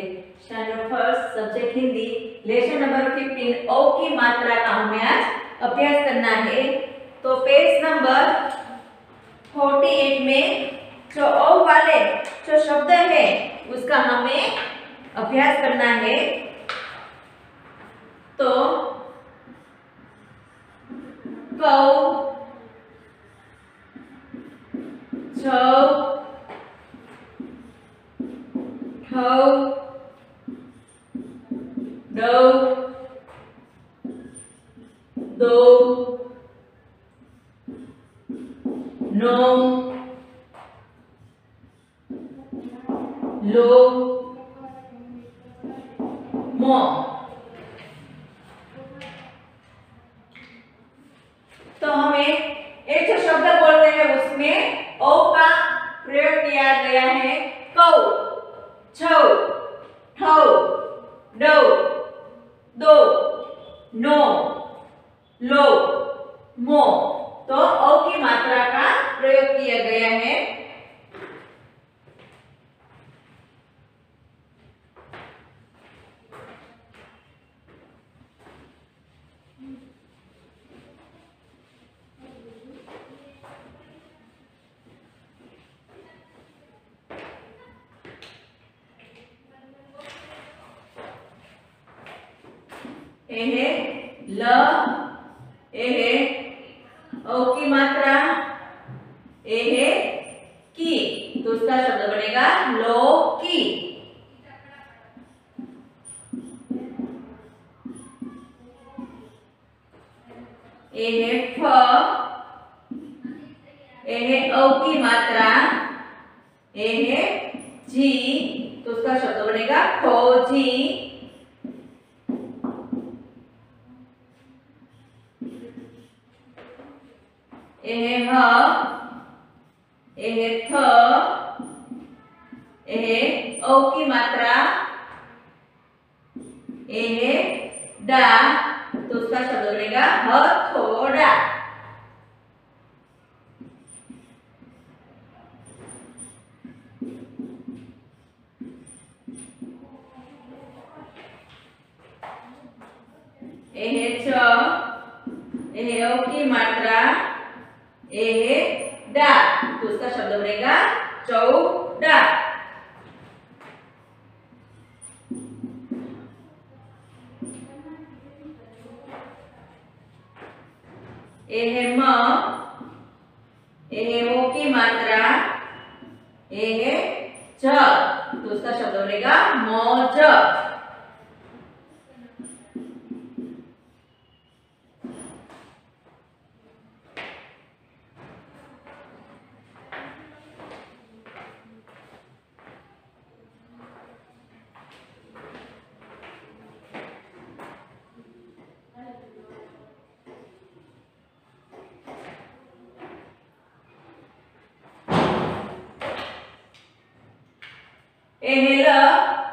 है standard first subject Hindi. Lesson number fifteen ओ की मात्रा का हमें आज अभ्यास करना है? तो पेज नंबर फोर्टी एट में जो ओ वाले जो शब्द है, उसका हमें अभ्यास करना है। तो कौ छौ thâu đâu đô nôn lô mò तो हमें एक जो शब्द बोलते हैं उसमें ओ का प्रयोग किया गया है कौ छौ ठौ डौ दो नो लो मो तो ओ की मात्रा का प्रयोग किया गया है ए है ल ए है ओ की मात्रा ए है की तो उसका शब्द बनेगा लो की ए है फ ए है ओ की मात्रा ए है जी तो उसका शब्द बनेगा खोजी एह की मात्रा? एह तो उसका शब्द बनेगा हथौड़ा एह च की मात्रा? ए, डा. तो उसका शब्द बनेगा चौडा. ए है म ए है की मात्रा ए है ज तो उसका शब्द बनेगा मौज. ए है ल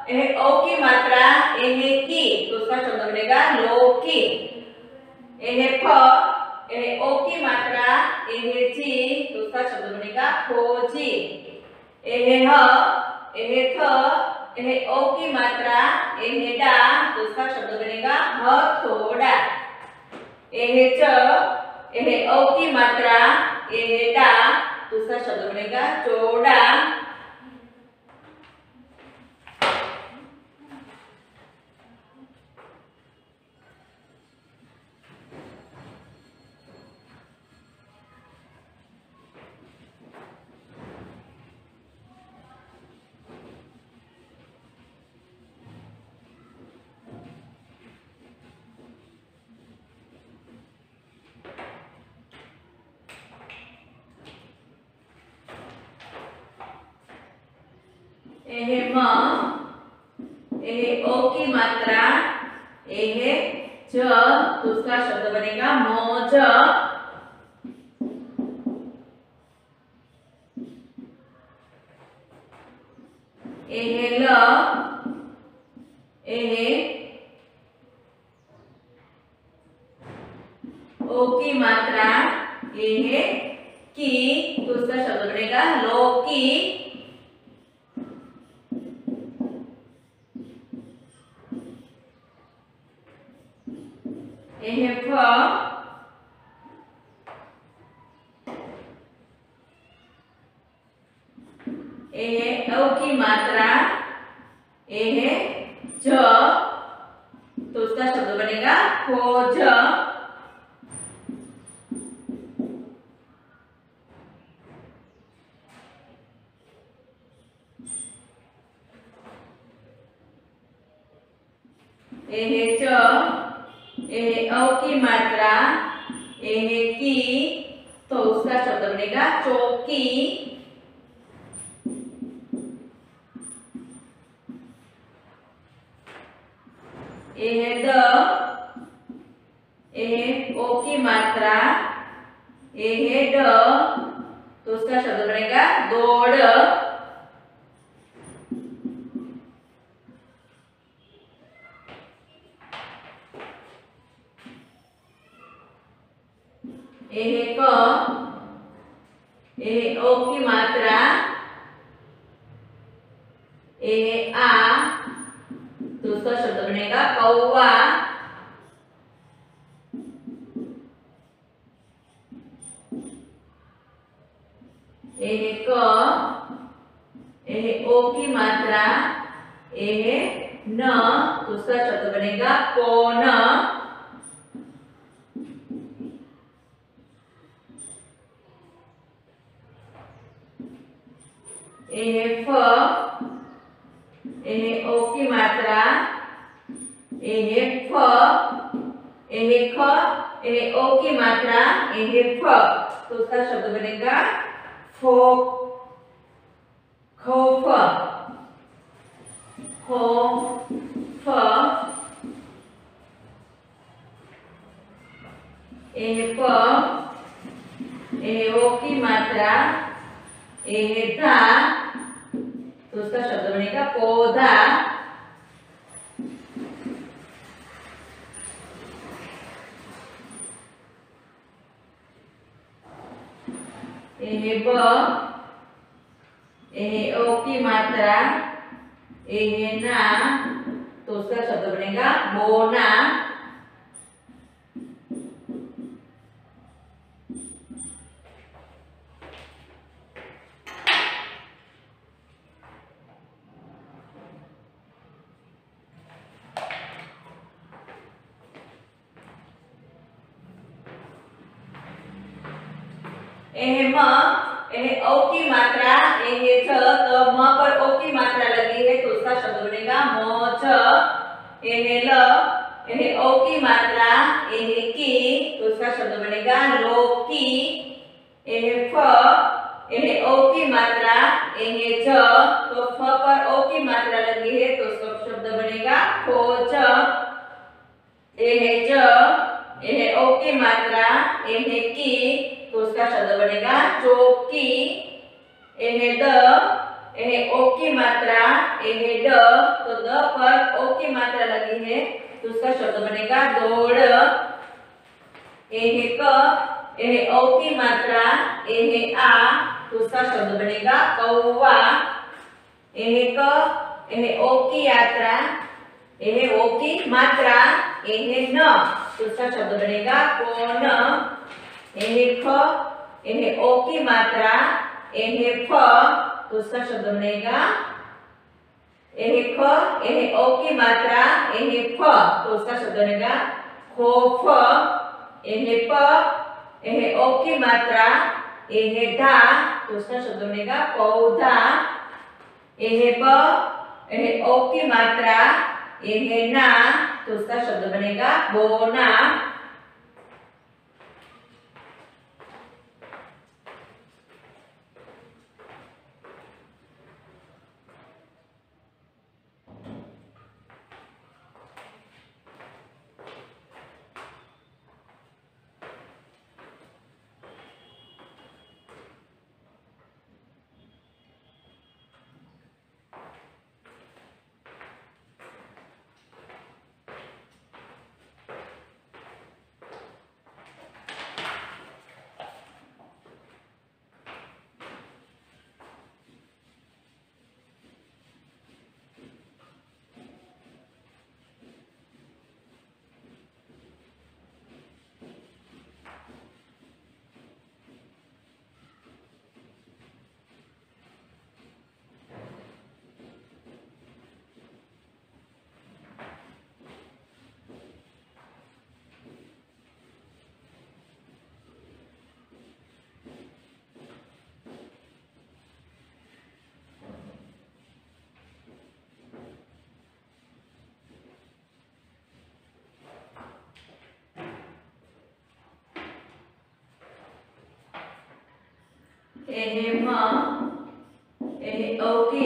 ए है ओ की मात्रा ए है की? तो उसका शब्द बनेगा लोकी। ए है फ ए है ओ की मात्रा ए है जी। तो उसका शब्द बनेगा खोजी। ए है ह ए है थ ए है ओ की मात्रा ए है डा। तो उसका शब्द बनेगा हथौड़ा। ए है च ए है ओ की मात्रा ए है डा। तो शब्द बनेगा चौड़ा। ए म ए ओ की मात्रा एहे ज तो उसका शब्द बनेगा मौज ए है ल ए है ओ की मात्रा ए है की तो उसका शब्द बनेगा लौकी एहे फ एहे अ की मात्रा एहे ज तो उसका शब्द बनेगा खोज एहे च, एहे अ की मात्रा, एहे की तो उसका शब्द बनेगा चौकी। द, एहे ओ की मात्रा, एहे ड तो उसका शब्द बनेगा दौड़। एहे क एहे ओ की मात्रा एहे आ तो शब्द बनेगा, कौवा एहे क ओ की मात्रा एहे न तो उसका शब्द बनेगा, कौन एहे फ एहे ओ की मात्रा एहे फ एहे ख एहे ओ की मात्रा एहे फ तो उसका शब्द बनेगा फो खौफ खौफ एहे प एहे ओ की मात्रा एहे धा तो उसका शब्द बनेगा पौधा। की मात्रा ना तो उसका शब्द बनेगा बोना। एहे म ओ की मात्रा छ तो म पर ओ की मात्रा लगी है तो उसका शब्द बनेगा ल, एहे ओ की मात्रा की तो उसका शब्द बनेगा फ, एहे ओ की मात्रा ज तो फ पर ओ की मात्रा लगी है तो उसका शब्द बनेगा खोज। एहे ज ओ की मात्रा एहे की तो उसका शब्द बनेगा चौकी एहे द एहे ओ की मात्रा एहे ड तो द पर ओ की मात्रा लगी है तो उसका शब्द बनेगा दौड़ एहे क एहे ओ की मात्रा एहे आ तो उसका शब्द बनेगा कौवा एहे क एहे ओ की यात्रा एहे ओ की मात्रा एहे न उसका शब्द बनेगा कौन? एहे ख एहे ओ की मात्रा, एहे फ उसका शब्द बनेगा एहे ख एहे ओ की मात्रा, एहे फ उसका शब्द बनेगा खोफ, एहे प, एहे ओ की मात्रा, एहे धा उसका शब्द बनेगा पौधा, एहे ब, एहे ओ की मात्रा, एहे ना तो उसका शब्द बनेगा बोना।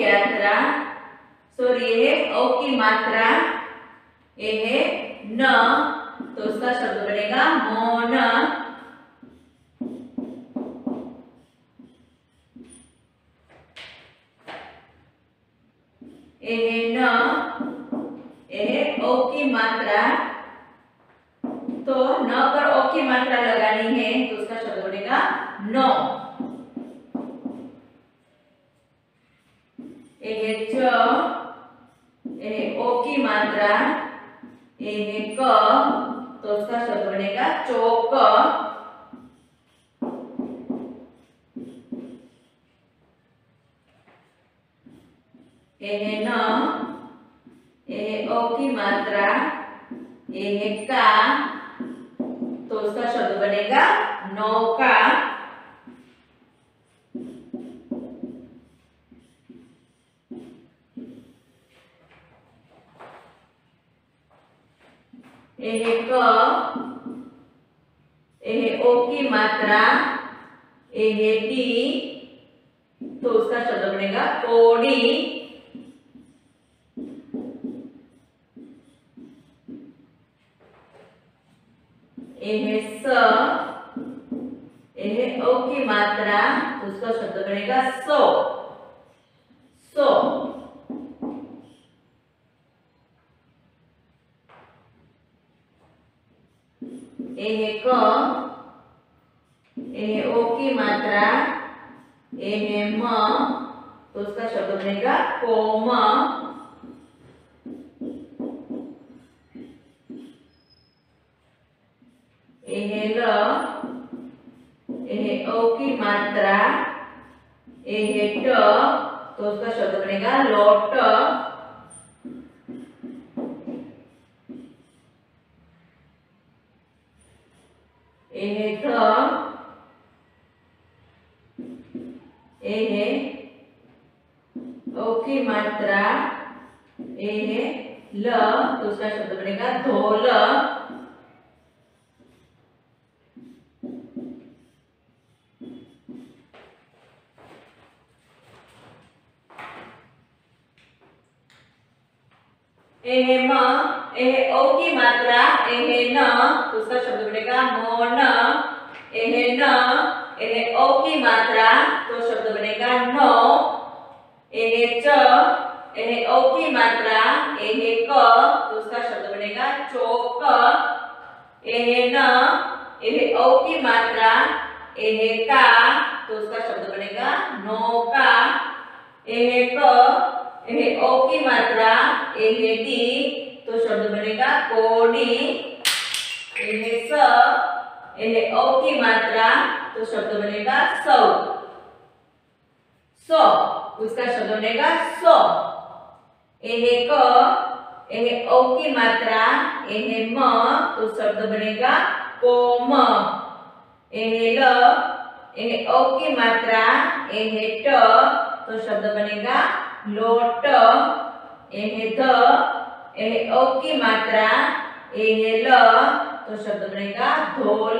यात्रा सॉरी यह की मात्रा यह न। क तो उसका शब्द बनेगा चौक। एहे ओ की मात्रा एहे का तो उसका शब्द बनेगा नौका। एहे क ओ की मात्रा एहे डी तो उसका शब्द बनेगा कोड़ी एहे स एहे ओ की मात्रा तो उसका शब्द बनेगा सो। सो। एहे ओ की मात्रा म तो उसका शब्द बनेगा कोम। ल ओ की मात्रा ट तो उसका शब्द बनेगा लोट। एहे थ एहे ओ मात्रा एहे ल तो शब्द बनेगा धोल एहे म, एहे ओ की मात्रा, एहे न तो शब्द बनेगा मौन एहे न, एहे ओ की मात्रा तो शब्द बनेगा नो। एहे च, एहे ओ की मात्रा, एहे क तो शब्द बनेगा चौक। एहे न, एहे ओ की मात्रा, एहे का तो शब्द बनेगा एहे क एहे ओ की मात्रा ए एहे डी तो शब्द बनेगा कोडी। एहे स एहे ओ की मात्रा तो शब्द बनेगा सौ। सौ, उसका शब्द बनेगा सौ। एहे क एहे ओ की मात्रा एहे म तो शब्द बनेगा कोम। एहे ल एहे ओ की मात्रा ए एहे ट तो शब्द बनेगा लोट एहे ध की मात्रा एहे ल तो शब्द बनेगा धोल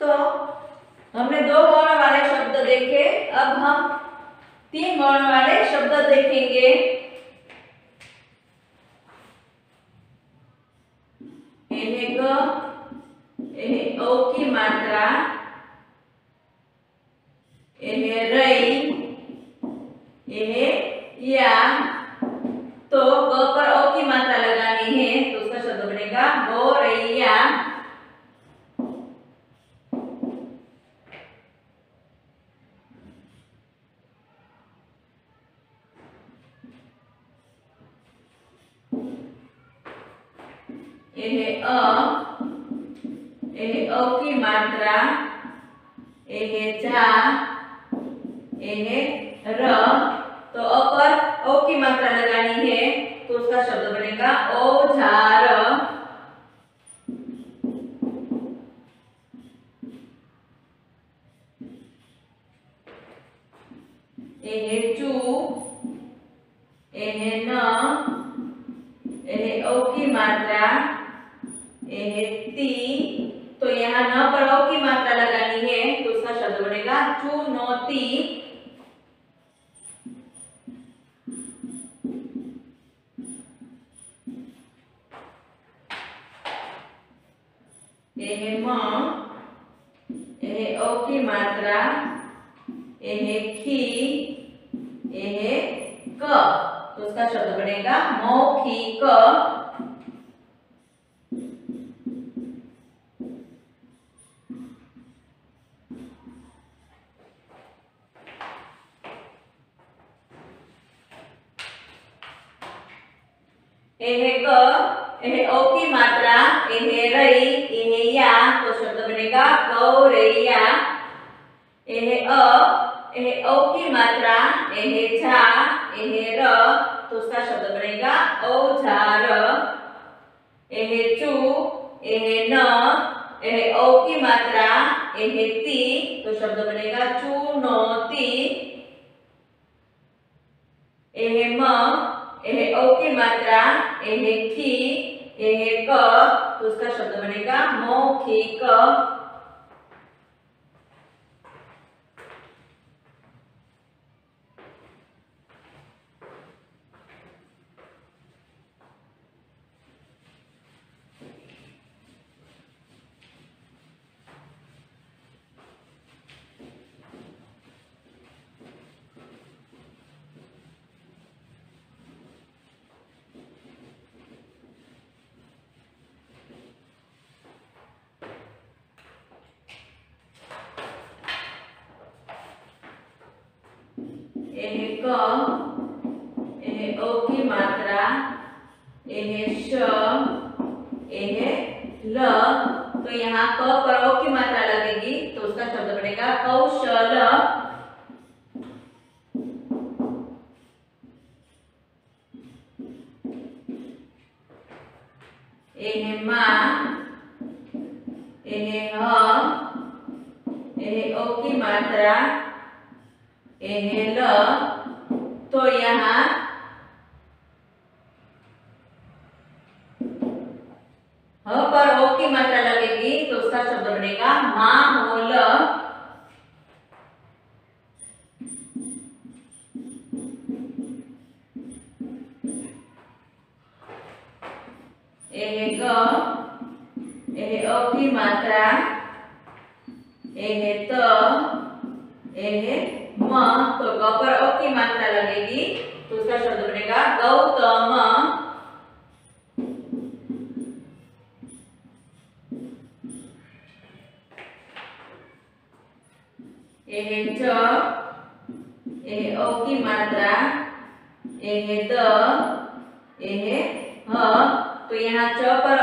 तो हमने दो गौण वाले शब्द देखे अब हम तीन गौण वाले शब्द देखेंगे। यह अ यह अ की मात्रा? यह जा यह र? तो अ पर ओ की मात्रा लगानी है तो उसका शब्द बनेगा औज़ार यह चू यह ती तो यहाँ न ओ की मात्रा लगानी है तो उसका शब्द बनेगा चुनौती। यह म यह की मात्रा खी क। तो उसका शब्द बनेगा मौखिक। अ यह ओ की मात्रा यह झा यह र तो उसका शब्द बनेगा औज़ार यह चू यह न यह ओ की मात्रा यह ती तो शब्द बनेगा चुनौती यह म यह ओ की मात्रा यह खी यह क तो उसका शब्द बनेगा मौखिक यह क यह की मात्रा यह श यह ल। तो यहाँ क पर ओ की मात्रा लगेगी तो उसका शब्द बनेगा कौशल। यह ग की मात्रा यह त यह म तो ग पर ओ की मात्रा लगेगी तो उसका शब्द बनेगा गौतम। यह च यह ओ की मात्रा यह द यह ह। तो यहाँ च पर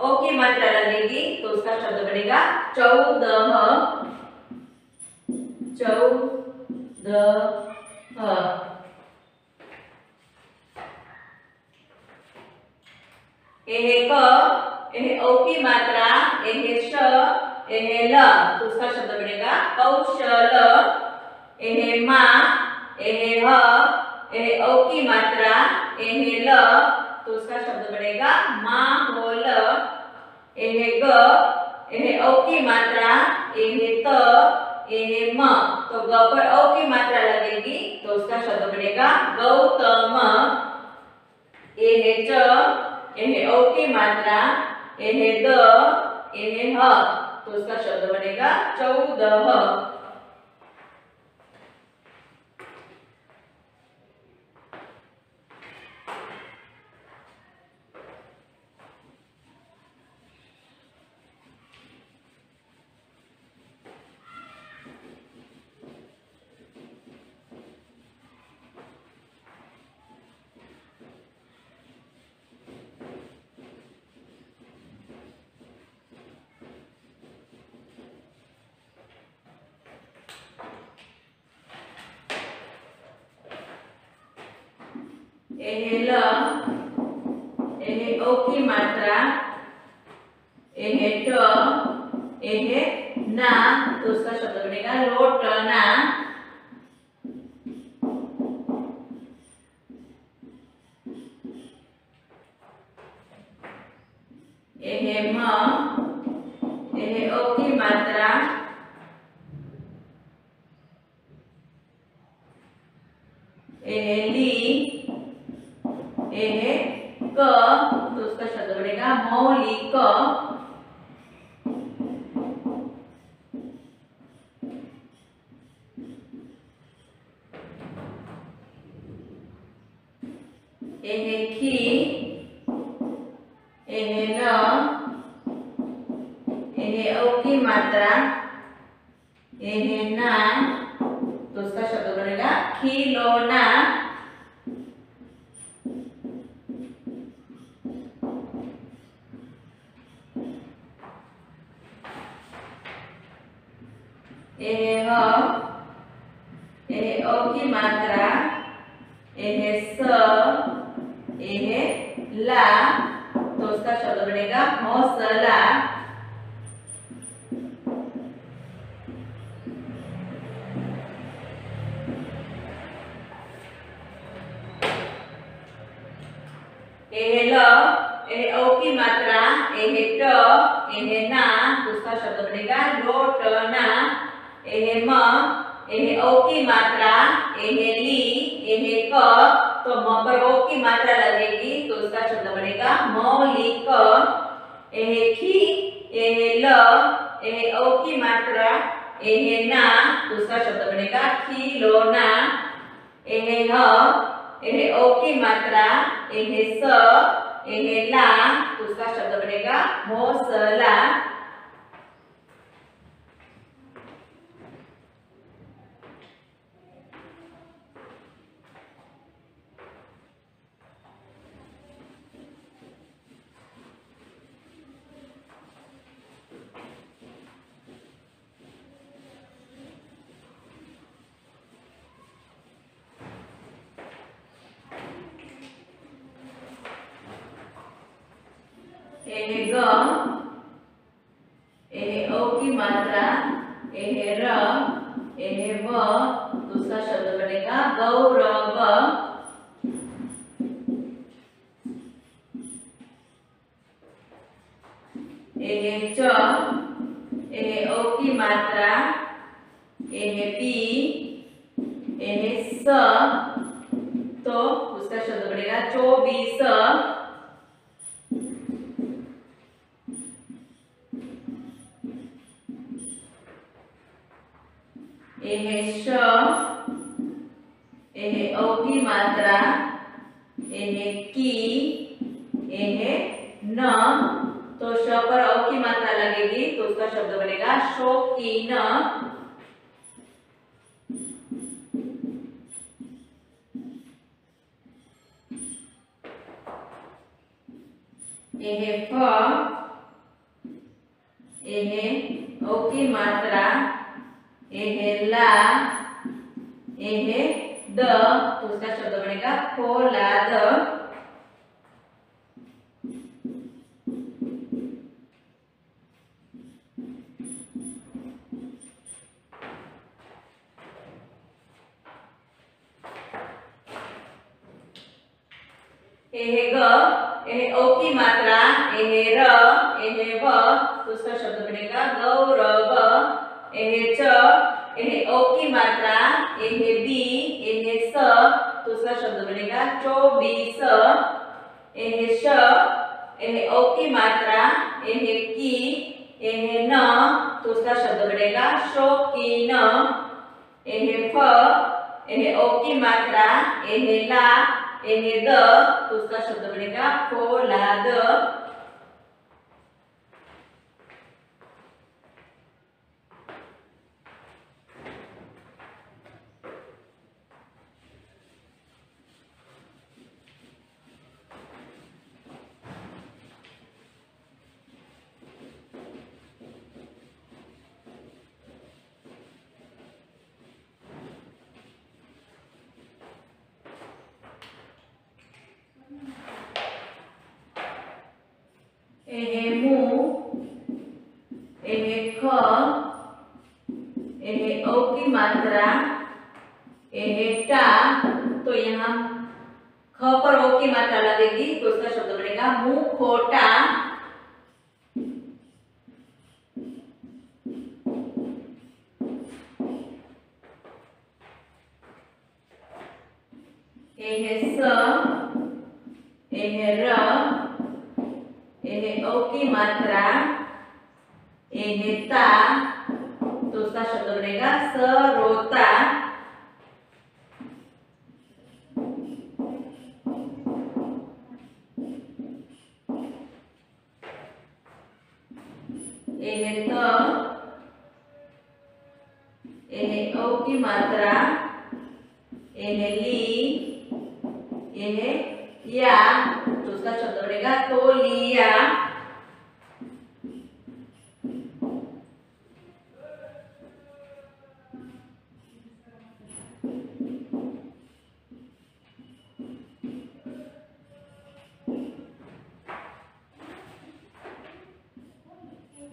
ओ की मात्रा लगेगी तो उसका शब्द बनेगा चौदह। चौदह। यह क ओ की मात्रा यह श यह ल तो उसका शब्द बनेगा कौशल। यह मा यह ह यह ओ की मात्रा यह ल तो उसका शब्द बनेगा माहौल यह ग यह ओ की मात्रा यह त यह म। तो ग पर ओ की मात्रा लगेगी तो उसका शब्द बनेगा गौतम। यह च यह ओ की मात्रा यह द यह ह। तो उसका शब्द बनेगा चौदह। एहे म एहे ओ की मात्रा ल एहे औ की मात्रा ट ना तो उसका शब्द बनेगा लोटना एहे म एहे औ की मात्रा एहे क तो म पर ओ की मात्रा लगेगी तो उसका शब्द बनेगा मौलिक खी एहे ल एहे औ की मात्रा ना तो उसका शब्द बनेगा खिलौना ह एहे ओ की मात्रा एहे स एहे ला उसका शब्द बनेगा हौसला एहे ग की मात्रा एहे र दूसरा शब्द बनेगा गौरव। एहे की मात्रा एहे पी एहे तो उसका शब्द बनेगा चौबीस। श, एहे औ की मात्रा, एहे की, एहे न तो श पर औ की मात्रा लगेगी तो उसका शब्द बनेगा एहे फ, एहे औ की मात्रा द तो शब्द बनेगा एहे ओ की मात्रा, एहे र, एहे व तो शब्द बनेगा गौरव की मात्रा एहे बी एहे स तो उसका शब्द बनेगा चौबीस. एहे श एहे ओ की मात्रा एहे की एहे न तो उसका शब्द बनेगा शौकीन. एहे फ एहे ओ की मात्रा एहे ला एहे द तो उसका शब्द बनेगा फौलाद. ख ओ की मात्रा एहेटा तो यहाँ ख पर ओ की मात्रा लगेगी तो उसका शब्द बनेगा मुँह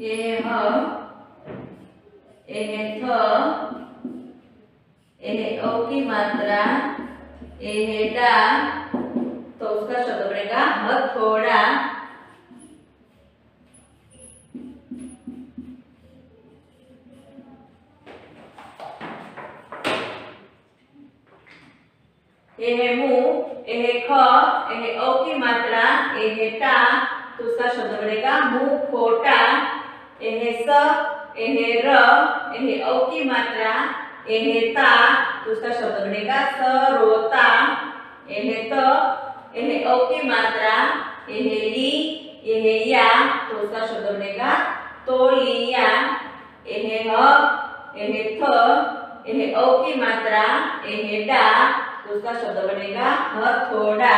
यह ह यह थ यह ओ की मात्रा यह डा तो उसका शब्द बनेगा हथौड़ा शब्द बनेगा हथौड़ा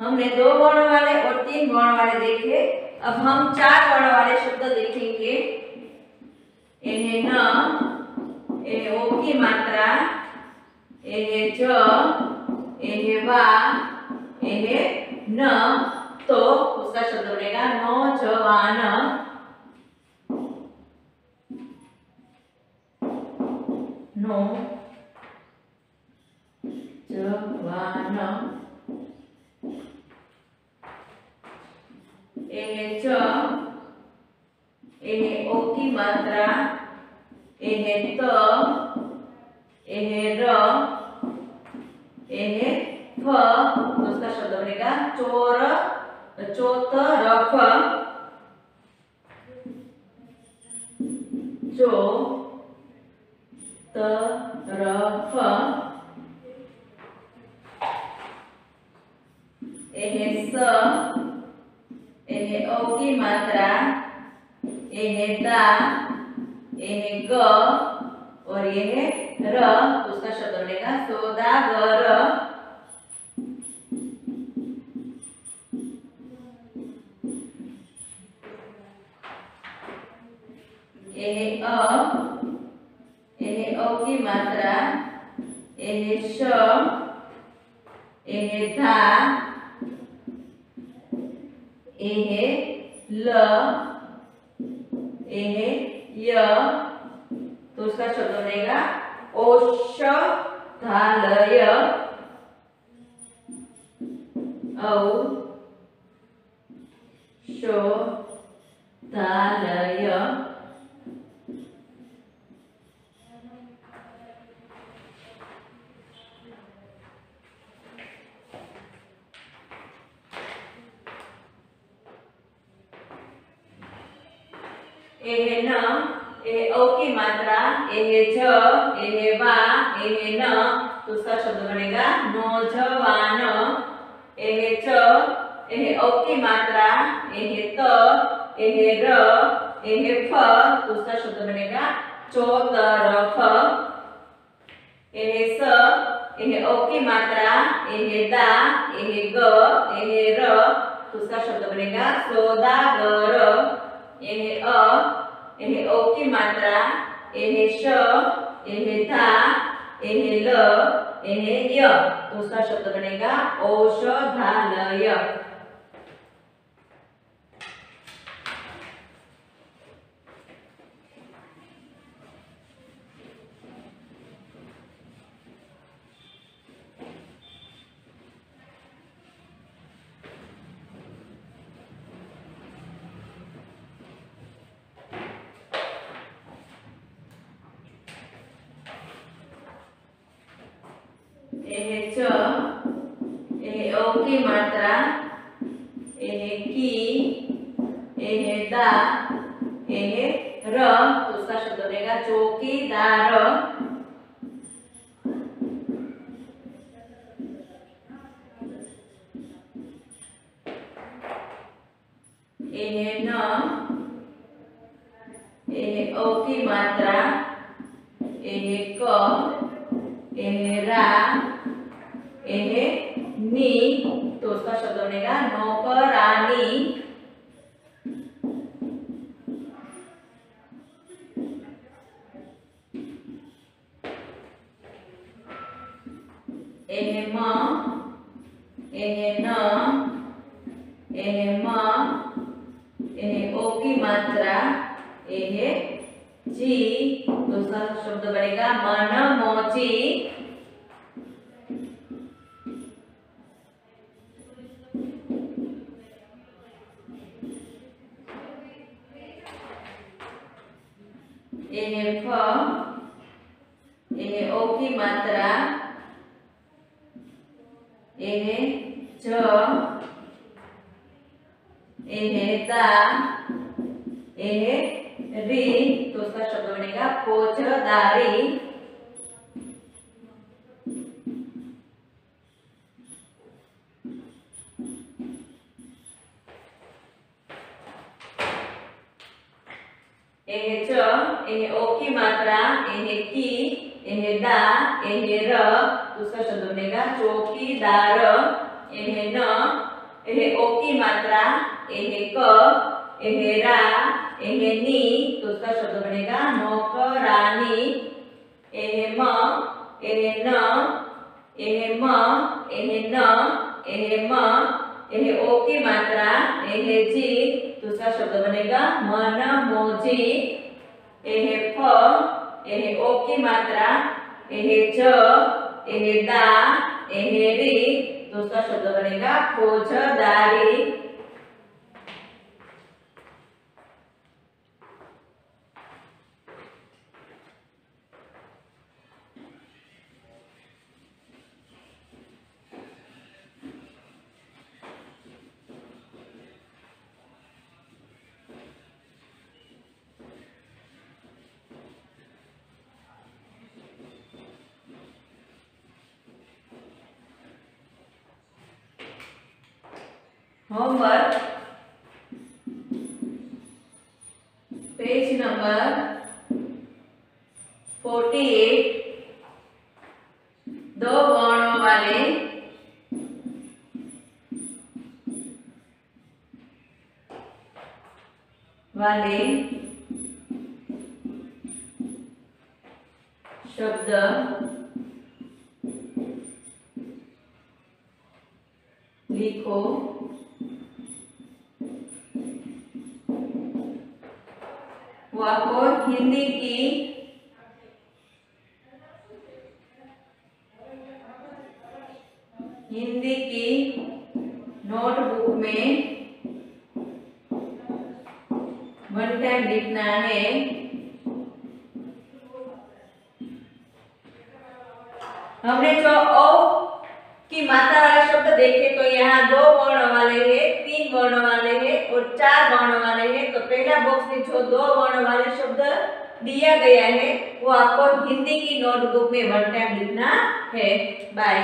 हमने दो वर्ण वाले तीन वर्ण वाले देखे। अब हम चार वर्ण वाले शब्द देखेंगे। इन्हें न इन्हें ओ की मात्रा इन्हें ज इन्हें वा इन्हें न तो उसका शब्द बनेगा नौजवान। नो, जवान। च इन्हें ओ की मात्रा इन्हें त इन्हें र इन्हें फ तो शब्द बनेगा चोर चौथ रफ चो त रफ इन्हें स इन्हें ओ की मात्रा इन्हें दा इन्हें ग और यह र तो उसका शब्द बनेगा सौदागर यह अ यह ओ की मात्रा यह श यह धा एहे ल एहे य तो उसका शब्द बनेगा औषधालय। औ शोधालय एहे न एहे औ की मात्रा एहे ज एहे वा एहे न तो उसका शब्द बनेगा नौजवान एहे च एहे औ की मात्रा एहे त एहे र एहे फ तो उसका शब्द बनेगा चौतरफ एहे स एहे औ की मात्रा एहे दा एहे ग एहे र तो उसका शब्द बनेगा सोदागर एहे अ एहे औ की मात्रा एहे श एहे धा एहे ल एहे य तो उसका शब्द बनेगा औषधालय एहे च एहे औ की उसका शब्द बनेगा मन मोची की मात्रा एहे री तो उसका शब्द बनेगा फौजदारी एहे च, एहे ओ की मात्रा की दा र तो उसका शब्द बनेगा चौकीदार। ओ की मात्रा क रा नी तो उसका शब्द बनेगा नौकरानी। न एहे म एहे न एहे म एहे ओ की मात्रा, एहे जी तो उसका शब्द बनेगा मन मोजी एहे फ, एहे ओ की मात्रा, एहे च एहे दा, एहे री तो उसका शब्द बनेगा फौजदारी लिखो वो आपको हिंदी की हिंदी की नोटबुक में वन टाइम लिखना है हमने जो ओ की माता वाला शब्द देखे तो यहाँ दो वर्ण वाले हैं, तीन वर्ण वाले हैं और चार वर्ण वाले हैं। तो पहला बॉक्स में जो दो वर्ण वाले शब्द दिया गया है, वो आपको हिंदी की नोटबुक में वन टाइम लिखना है। बाय